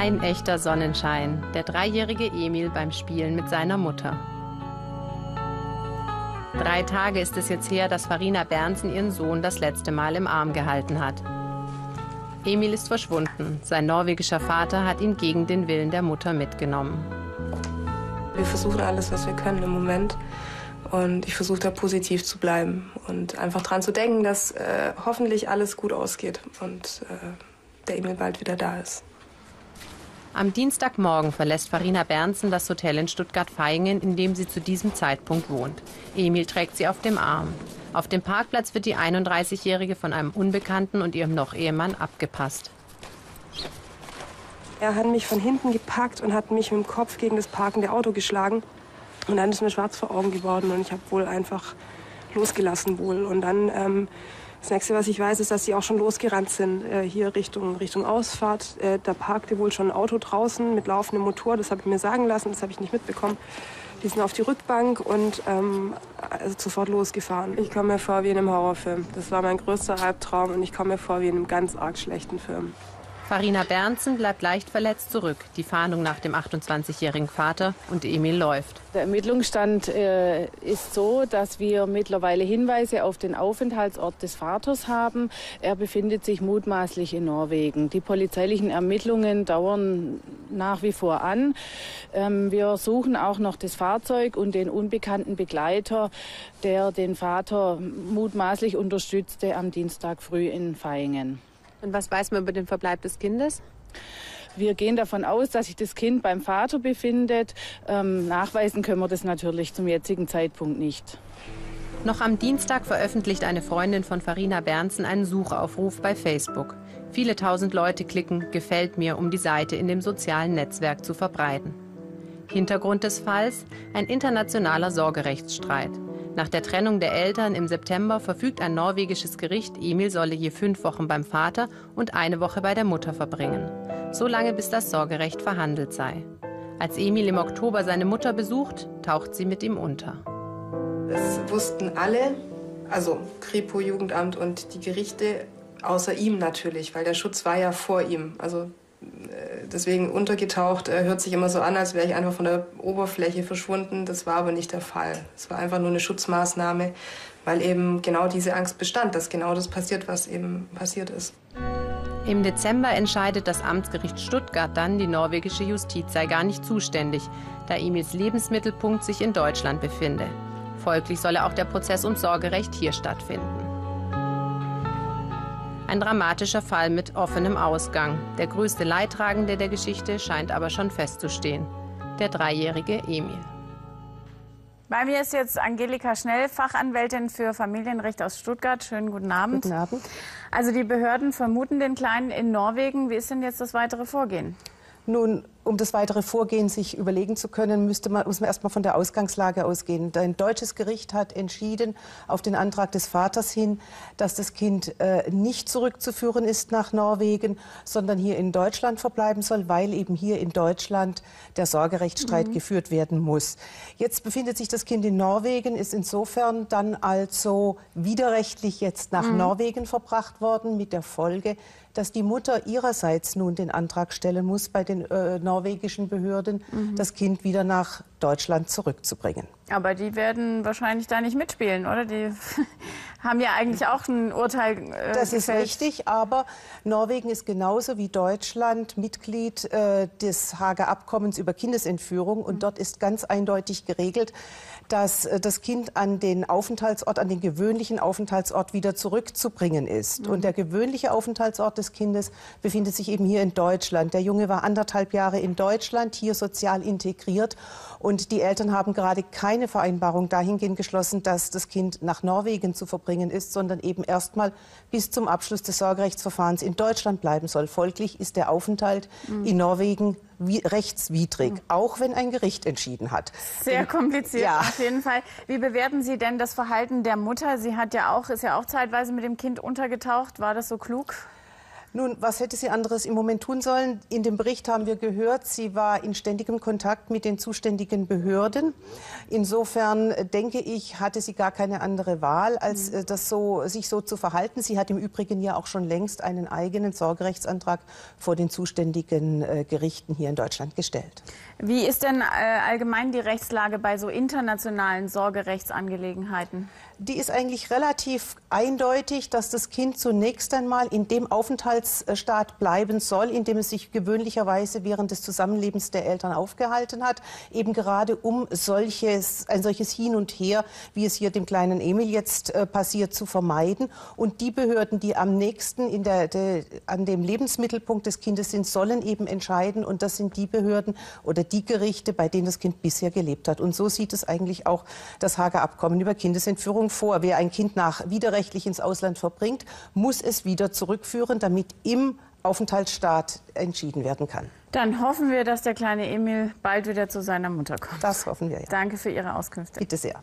Ein echter Sonnenschein, der dreijährige Emil beim Spielen mit seiner Mutter. Drei Tage ist es jetzt her, dass Farina Bernsen ihren Sohn das letzte Mal im Arm gehalten hat. Emil ist verschwunden. Sein norwegischer Vater hat ihn gegen den Willen der Mutter mitgenommen. Wir versuchen alles, was wir können im Moment. Und ich versuche da positiv zu bleiben und einfach dran zu denken, dass äh, hoffentlich alles gut ausgeht und äh, der Emil bald wieder da ist. Am Dienstagmorgen verlässt Farina Bernsen das Hotel in Stuttgart-Vaihingen, in dem sie zu diesem Zeitpunkt wohnt. Emil trägt sie auf dem Arm. Auf dem Parkplatz wird die 31-Jährige von einem Unbekannten und ihrem Noch-Ehemann abgepasst. Er hat mich von hinten gepackt und hat mich mit dem Kopf gegen das parkende Auto geschlagen. Und dann ist mir schwarz vor Augen geworden und ich habe wohl einfach losgelassen wohl. Und dann ähm, das nächste, was ich weiß, ist, dass sie auch schon losgerannt sind äh, hier Richtung, Richtung Ausfahrt. Äh, da parkte wohl schon ein Auto draußen mit laufendem Motor. Das habe ich mir sagen lassen, das habe ich nicht mitbekommen. Die sind auf die Rückbank und ähm, also sofort losgefahren. Ich komme mir vor wie in einem Horrorfilm. Das war mein größter Albtraum und ich komme mir vor wie in einem ganz arg schlechten Film. Farina Bernsen bleibt leicht verletzt zurück. Die Fahndung nach dem 28-jährigen Vater und Emil läuft. Der Ermittlungsstand äh, ist so, dass wir mittlerweile Hinweise auf den Aufenthaltsort des Vaters haben. Er befindet sich mutmaßlich in Norwegen. Die polizeilichen Ermittlungen dauern nach wie vor an. Ähm, wir suchen auch noch das Fahrzeug und den unbekannten Begleiter, der den Vater mutmaßlich unterstützte am Dienstag früh in Vaihingen. Und was weiß man über den Verbleib des Kindes? Wir gehen davon aus, dass sich das Kind beim Vater befindet. Ähm, nachweisen können wir das natürlich zum jetzigen Zeitpunkt nicht. Noch am Dienstag veröffentlicht eine Freundin von Farina Bernsen einen Suchaufruf bei Facebook. Viele tausend Leute klicken Gefällt mir, um die Seite in dem sozialen Netzwerk zu verbreiten. Hintergrund des Falls ein internationaler Sorgerechtsstreit. Nach der Trennung der Eltern im September verfügt ein norwegisches Gericht, Emil solle je fünf Wochen beim Vater und eine Woche bei der Mutter verbringen. So lange, bis das Sorgerecht verhandelt sei. Als Emil im Oktober seine Mutter besucht, taucht sie mit ihm unter. Es wussten alle, also Kripo, Jugendamt und die Gerichte, außer ihm natürlich, weil der Schutz war ja vor ihm. Also deswegen untergetaucht, hört sich immer so an, als wäre ich einfach von der Oberfläche verschwunden. Das war aber nicht der Fall. Es war einfach nur eine Schutzmaßnahme, weil eben genau diese Angst bestand, dass genau das passiert, was eben passiert ist. Im Dezember entscheidet das Amtsgericht Stuttgart dann, die norwegische Justiz sei gar nicht zuständig, da Emils Lebensmittelpunkt sich in Deutschland befinde. Folglich solle auch der Prozess ums Sorgerecht hier stattfinden. Ein dramatischer Fall mit offenem Ausgang. Der größte Leidtragende der Geschichte scheint aber schon festzustehen. Der dreijährige Emil. Bei mir ist jetzt Angelika Schnell, Fachanwältin für Familienrecht aus Stuttgart. Schönen guten Abend. Guten Abend. Also die Behörden vermuten den Kleinen in Norwegen. Wie ist denn jetzt das weitere Vorgehen? Nun, um das weitere Vorgehen sich überlegen zu können, müsste man, muss man erst mal von der Ausgangslage ausgehen. Ein deutsches Gericht hat entschieden, auf den Antrag des Vaters hin, dass das Kind äh, nicht zurückzuführen ist nach Norwegen, sondern hier in Deutschland verbleiben soll, weil eben hier in Deutschland der Sorgerechtsstreit mhm. geführt werden muss. Jetzt befindet sich das Kind in Norwegen, ist insofern dann also widerrechtlich jetzt nach mhm. Norwegen verbracht worden, mit der Folge, dass die Mutter ihrerseits nun den Antrag stellen muss bei den äh, norwegischen Behörden, mhm. das Kind wieder nach Deutschland zurückzubringen. Aber die werden wahrscheinlich da nicht mitspielen, oder? Die haben ja eigentlich auch ein Urteil äh, Das ist richtig, aber Norwegen ist genauso wie Deutschland Mitglied äh, des Hager Abkommens über Kindesentführung und mhm. dort ist ganz eindeutig geregelt, dass äh, das Kind an den Aufenthaltsort, an den gewöhnlichen Aufenthaltsort wieder zurückzubringen ist. Mhm. Und der gewöhnliche Aufenthaltsort des Kindes befindet sich eben hier in Deutschland. Der Junge war anderthalb Jahre in Deutschland, hier sozial integriert. Und die Eltern haben gerade keine Vereinbarung dahingehend geschlossen, dass das Kind nach Norwegen zu verbringen ist, sondern eben erstmal bis zum Abschluss des Sorgerechtsverfahrens in Deutschland bleiben soll. Folglich ist der Aufenthalt mhm. in Norwegen wie, rechtswidrig, mhm. auch wenn ein Gericht entschieden hat. Sehr kompliziert ja. auf jeden Fall. Wie bewerten Sie denn das Verhalten der Mutter? Sie hat ja auch, ist ja auch zeitweise mit dem Kind untergetaucht. War das so klug? Nun, was hätte sie anderes im Moment tun sollen? In dem Bericht haben wir gehört, sie war in ständigem Kontakt mit den zuständigen Behörden. Insofern äh, denke ich, hatte sie gar keine andere Wahl, als mhm. das so, sich so zu verhalten. Sie hat im Übrigen ja auch schon längst einen eigenen Sorgerechtsantrag vor den zuständigen äh, Gerichten hier in Deutschland gestellt. Wie ist denn äh, allgemein die Rechtslage bei so internationalen Sorgerechtsangelegenheiten? Die ist eigentlich relativ eindeutig, dass das Kind zunächst einmal in dem Aufenthaltsstaat bleiben soll, in dem es sich gewöhnlicherweise während des Zusammenlebens der Eltern aufgehalten hat, eben gerade um solches, ein solches Hin und Her, wie es hier dem kleinen Emil jetzt äh, passiert, zu vermeiden. Und die Behörden, die am nächsten in der, der, an dem Lebensmittelpunkt des Kindes sind, sollen eben entscheiden. Und das sind die Behörden oder die Gerichte, bei denen das Kind bisher gelebt hat. Und so sieht es eigentlich auch das Hager Abkommen über Kindesentführung Regelung vor. Wer ein Kind nach widerrechtlich ins Ausland verbringt, muss es wieder zurückführen, damit im Aufenthaltsstaat entschieden werden kann. Dann hoffen wir, dass der kleine Emil bald wieder zu seiner Mutter kommt. Das hoffen wir, ja. Danke für Ihre Auskünfte. Bitte sehr.